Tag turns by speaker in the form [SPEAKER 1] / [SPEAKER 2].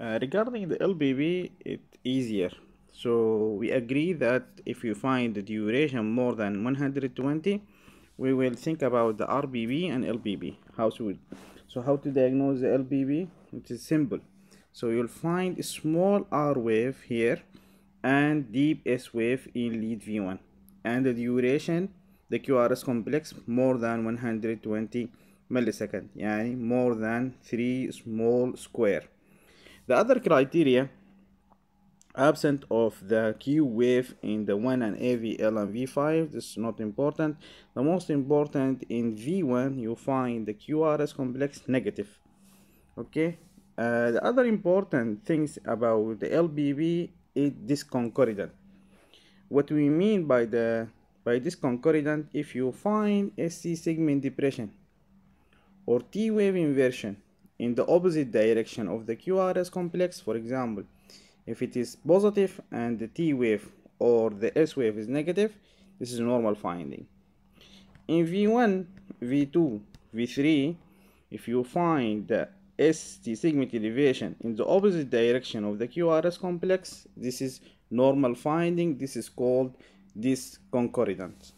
[SPEAKER 1] Uh, regarding the LBB, it's easier. So we agree that if you find the duration more than 120, we will think about the RBB and LBB. How to, so how to diagnose the LBB? It is simple. So you'll find a small R wave here and deep S wave in lead V1 and the duration the QRS complex more than 120 millisecond يعني more than 3 small square the other criteria absent of the Q wave in the 1 and AVL and V5 this is not important. The most important in V1 you find the QRS complex negative. Okay? Uh, the other important things about the LBB is this concordant. What we mean by the by this concordant if you find ST segment depression or T wave inversion in the opposite direction of the QRS complex. For example if it is positive and the T wave or the S wave is negative this is normal finding. In V1 V2 V3 if you find the ST segment elevation in the opposite direction of the QRS complex this is normal finding. This is called this concordant